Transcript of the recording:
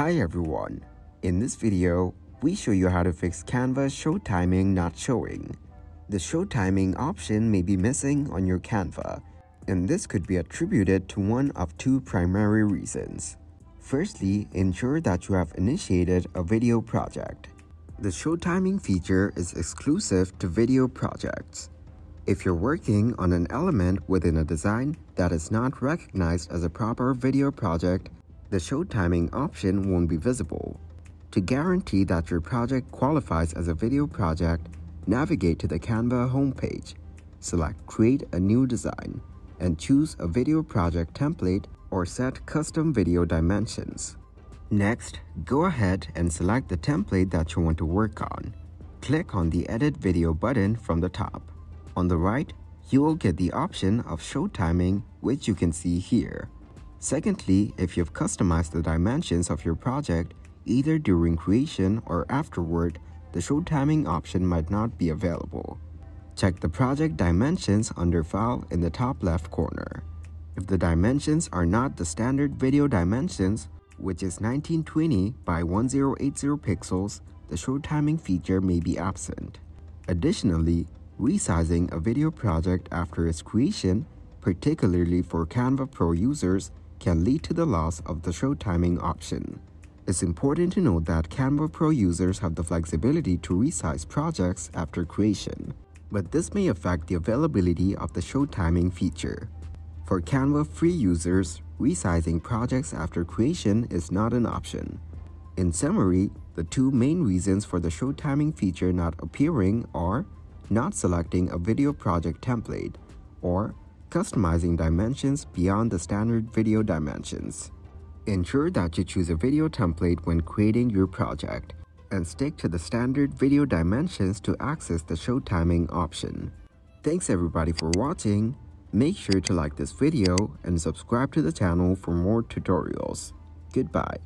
Hi everyone, in this video, we show you how to fix Canva show timing not showing. The show timing option may be missing on your Canva, and this could be attributed to one of two primary reasons. Firstly, ensure that you have initiated a video project. The show timing feature is exclusive to video projects. If you're working on an element within a design that is not recognized as a proper video project, the show timing option won't be visible. To guarantee that your project qualifies as a video project, navigate to the Canva homepage, select Create a new design, and choose a video project template or set custom video dimensions. Next, go ahead and select the template that you want to work on. Click on the Edit Video button from the top. On the right, you will get the option of Show Timing which you can see here. Secondly, if you've customized the dimensions of your project either during creation or afterward, the Show Timing option might not be available. Check the project dimensions under File in the top left corner. If the dimensions are not the standard video dimensions, which is 1920 by 1080 pixels, the show timing feature may be absent. Additionally, resizing a video project after its creation, particularly for Canva Pro users, can lead to the loss of the show timing option. It's important to note that Canva Pro users have the flexibility to resize projects after creation, but this may affect the availability of the show timing feature. For Canva free users, resizing projects after creation is not an option. In summary, the two main reasons for the show timing feature not appearing are not selecting a video project template or customizing dimensions beyond the standard video dimensions. Ensure that you choose a video template when creating your project and stick to the standard video dimensions to access the show timing option. Thanks everybody for watching. Make sure to like this video and subscribe to the channel for more tutorials. Goodbye.